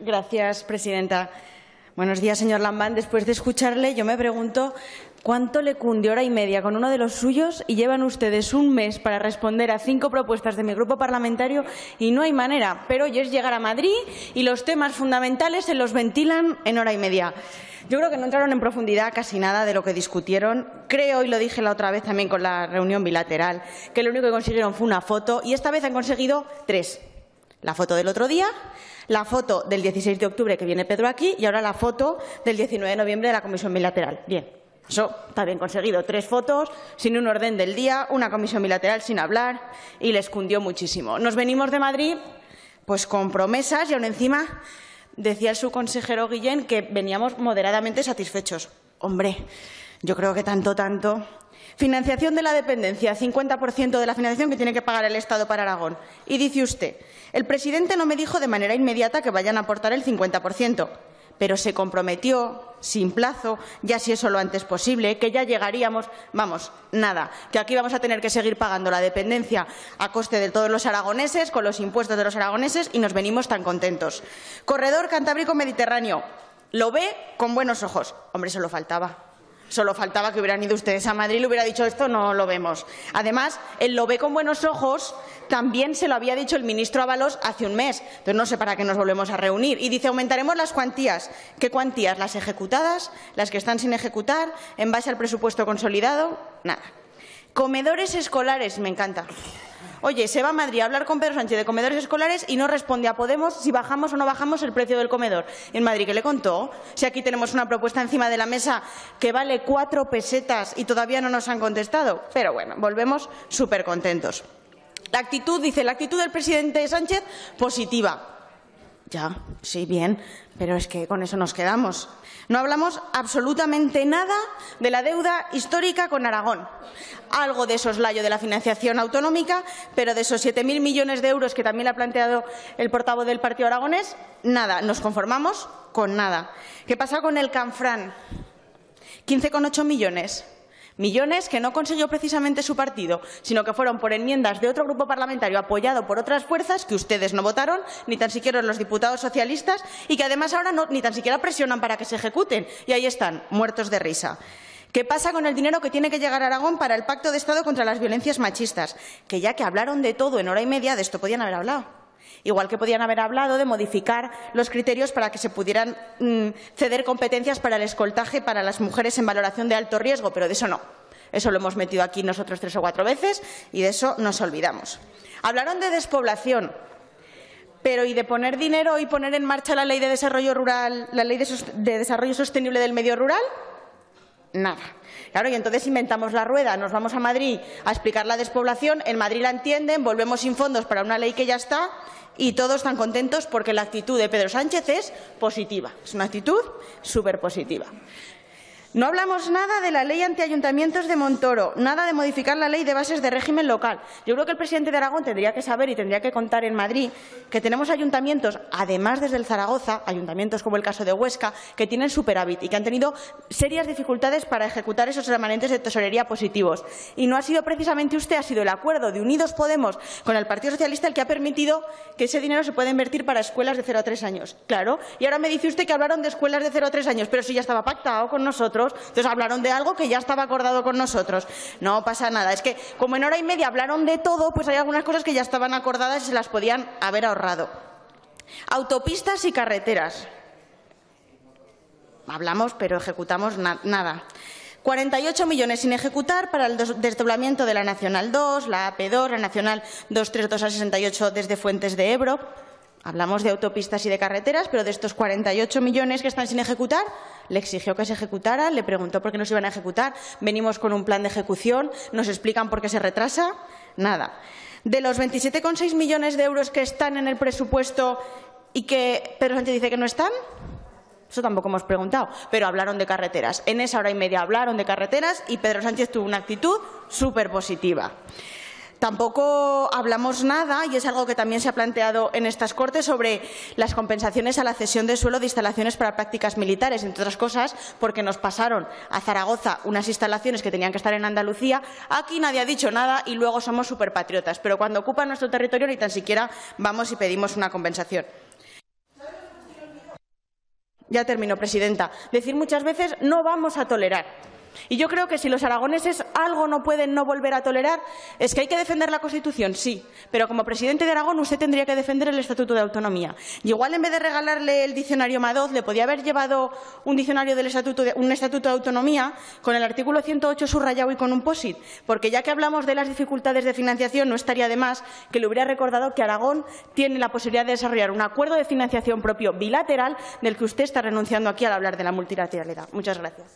Gracias, presidenta. Buenos días, señor Lambán. Después de escucharle, yo me pregunto cuánto le cunde hora y media con uno de los suyos y llevan ustedes un mes para responder a cinco propuestas de mi grupo parlamentario y no hay manera. Pero hoy es llegar a Madrid y los temas fundamentales se los ventilan en hora y media. Yo creo que no entraron en profundidad casi nada de lo que discutieron. Creo, y lo dije la otra vez también con la reunión bilateral, que lo único que consiguieron fue una foto y esta vez han conseguido tres. La foto del otro día, la foto del 16 de octubre que viene Pedro aquí y ahora la foto del 19 de noviembre de la comisión bilateral. Bien, eso está bien conseguido. Tres fotos, sin un orden del día, una comisión bilateral sin hablar y les cundió muchísimo. Nos venimos de Madrid pues con promesas y aún encima decía el subconsejero Guillén que veníamos moderadamente satisfechos. Hombre, yo creo que tanto, tanto. Financiación de la dependencia, 50% de la financiación que tiene que pagar el Estado para Aragón. Y dice usted, el presidente no me dijo de manera inmediata que vayan a aportar el 50%, pero se comprometió, sin plazo, ya si eso lo antes posible, que ya llegaríamos, vamos, nada, que aquí vamos a tener que seguir pagando la dependencia a coste de todos los aragoneses, con los impuestos de los aragoneses, y nos venimos tan contentos. Corredor Cantábrico Mediterráneo, lo ve con buenos ojos. Hombre, eso lo faltaba. Solo faltaba que hubieran ido ustedes a Madrid y le hubiera dicho esto no lo vemos. Además, él lo ve con buenos ojos, también se lo había dicho el ministro Ábalos hace un mes. Entonces no sé para qué nos volvemos a reunir. Y dice aumentaremos las cuantías. ¿Qué cuantías? ¿Las ejecutadas? ¿Las que están sin ejecutar? ¿En base al presupuesto consolidado? Nada. Comedores escolares, me encanta. Oye, se va a Madrid a hablar con Pedro Sánchez de comedores escolares y no responde a Podemos si bajamos o no bajamos el precio del comedor. En Madrid, ¿qué le contó? Si aquí tenemos una propuesta encima de la mesa que vale cuatro pesetas y todavía no nos han contestado. Pero bueno, volvemos súper contentos. La actitud, dice, la actitud del presidente Sánchez, positiva. Ya, sí, bien, pero es que con eso nos quedamos. No hablamos absolutamente nada de la deuda histórica con Aragón. Algo de soslayo de la financiación autonómica, pero de esos 7.000 millones de euros que también ha planteado el portavoz del Partido Aragonés, nada. Nos conformamos con nada. ¿Qué pasa con el Canfrán? 15,8 millones millones que no consiguió precisamente su partido, sino que fueron por enmiendas de otro grupo parlamentario apoyado por otras fuerzas que ustedes no votaron, ni tan siquiera los diputados socialistas, y que además ahora no, ni tan siquiera presionan para que se ejecuten. Y ahí están, muertos de risa. ¿Qué pasa con el dinero que tiene que llegar a Aragón para el Pacto de Estado contra las violencias machistas? Que ya que hablaron de todo en hora y media, de esto podían haber hablado. Igual que podían haber hablado de modificar los criterios para que se pudieran mm, ceder competencias para el escoltaje para las mujeres en valoración de alto riesgo, pero de eso no. Eso lo hemos metido aquí nosotros tres o cuatro veces y de eso nos olvidamos. Hablaron de despoblación, pero ¿y de poner dinero y poner en marcha la ley de desarrollo rural, la ley de desarrollo sostenible del medio rural? Nada. Claro, y entonces inventamos la rueda, nos vamos a Madrid a explicar la despoblación, en Madrid la entienden, volvemos sin fondos para una ley que ya está y todos están contentos porque la actitud de Pedro Sánchez es positiva. Es una actitud súper positiva. No hablamos nada de la ley antiayuntamientos de Montoro, nada de modificar la ley de bases de régimen local. Yo creo que el presidente de Aragón tendría que saber y tendría que contar en Madrid que tenemos ayuntamientos, además desde el Zaragoza, ayuntamientos como el caso de Huesca, que tienen superávit y que han tenido serias dificultades para ejecutar esos remanentes de tesorería positivos. Y no ha sido precisamente usted, ha sido el acuerdo de Unidos Podemos con el Partido Socialista el que ha permitido que ese dinero se pueda invertir para escuelas de cero a tres años. Claro. Y ahora me dice usted que hablaron de escuelas de cero a tres años, pero si ya estaba pactado con nosotros entonces hablaron de algo que ya estaba acordado con nosotros. No pasa nada. Es que como en hora y media hablaron de todo, pues hay algunas cosas que ya estaban acordadas y se las podían haber ahorrado. Autopistas y carreteras. Hablamos, pero ejecutamos nada. 48 millones sin ejecutar para el desdoblamiento de la Nacional 2, la AP2, la Nacional 232 a 68 desde Fuentes de Ebro. Hablamos de autopistas y de carreteras, pero de estos 48 millones que están sin ejecutar, le exigió que se ejecutara, le preguntó por qué no se iban a ejecutar, venimos con un plan de ejecución, nos explican por qué se retrasa, nada. De los 27,6 millones de euros que están en el presupuesto y que Pedro Sánchez dice que no están, eso tampoco hemos preguntado, pero hablaron de carreteras. En esa hora y media hablaron de carreteras y Pedro Sánchez tuvo una actitud súper positiva. Tampoco hablamos nada, y es algo que también se ha planteado en estas Cortes, sobre las compensaciones a la cesión de suelo de instalaciones para prácticas militares, entre otras cosas porque nos pasaron a Zaragoza unas instalaciones que tenían que estar en Andalucía. Aquí nadie ha dicho nada y luego somos superpatriotas, pero cuando ocupan nuestro territorio ni tan siquiera vamos y pedimos una compensación. Ya termino, presidenta. Decir muchas veces no vamos a tolerar. Y yo creo que si los aragoneses algo no pueden no volver a tolerar es que hay que defender la Constitución, sí, pero como presidente de Aragón usted tendría que defender el Estatuto de Autonomía. Y igual en vez de regalarle el diccionario Madoz le podía haber llevado un diccionario del estatuto de, un Estatuto de Autonomía con el artículo 108 subrayado y con un POSIT, porque ya que hablamos de las dificultades de financiación no estaría de más que le hubiera recordado que Aragón tiene la posibilidad de desarrollar un acuerdo de financiación propio bilateral del que usted está renunciando aquí al hablar de la multilateralidad. Muchas gracias.